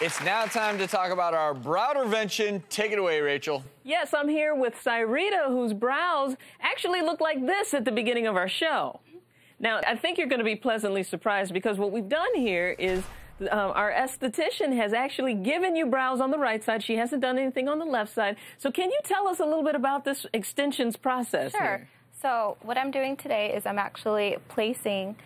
It's now time to talk about our brow intervention. Take it away, Rachael. Yes, I'm here with Cyrita, whose brows actually look like this at the beginning of our show. Now, I think you're going to be pleasantly surprised because what we've done here is uh, our esthetician has actually given you brows on the right side. She hasn't done anything on the left side. So, can you tell us a little bit about this extensions process? Sure. Here? So, what I'm doing today is I'm actually placing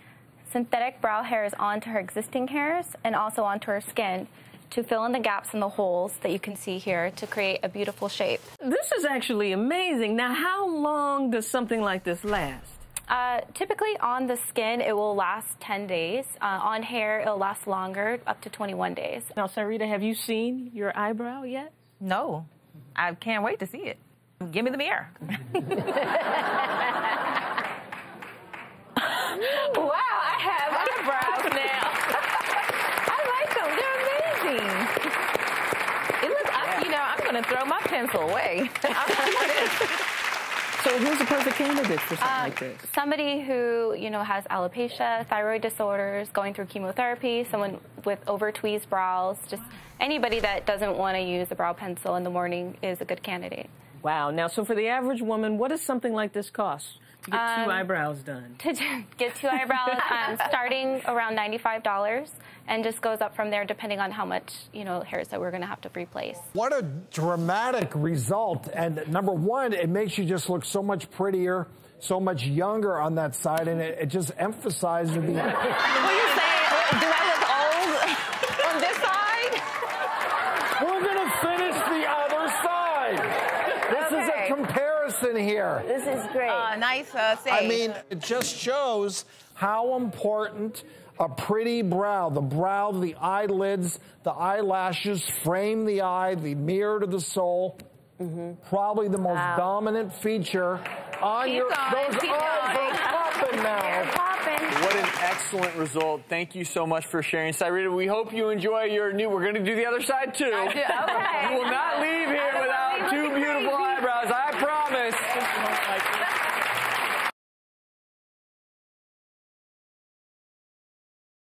synthetic brow hairs onto her existing hairs and also onto her skin to fill in the gaps and the holes that you can see here to create a beautiful shape. This is actually amazing. Now, how long does something like this last? Uh, typically on the skin, it will last 10 days. Uh, on hair, it'll last longer, up to 21 days. Now, Sarita, have you seen your eyebrow yet? No. I can't wait to see it. Give me the mirror. wow, I have eyebrows now. I like them. They're amazing. It looks, I, you know, I'm going to throw my pencil away. So who's the perfect candidate for something Um, like this? Somebody who, you know, has alopecia, thyroid disorders, going through chemotherapy, someone with over tweezed brows, just anybody that doesn't want to use a brow pencil in the morning is a good candidate. Wow. Now, so for the average woman, what does something like this cost to get two Um, eyebrows done? To get two eyebrows, um, starting around $95 and just goes up from there depending on how much, you know, hairs that we're going to have to replace. What a dramatic result. And number one, it makes you just look so much prettier, so much younger on that side, and it, it just emphasizes the. What are you saying? Do I look old on this side? We're going to finish the other side. This is a comparison here. This is great. Uh, nice uh, save. I mean, it just shows how important a pretty brow, the brow, the eyelids, the eyelashes frame the eye, the mirror to the soul. Probably the most dominant feature on Keep your going, those keep eyes going. are popping now. Popping. What an excellent result. Thank you so much for sharing. Cyrita, we hope you enjoy your new. We're going to do the other side too. I do- okay. You will not leave here I don't wanna without two beautiful crazy. eyebrows. I promise.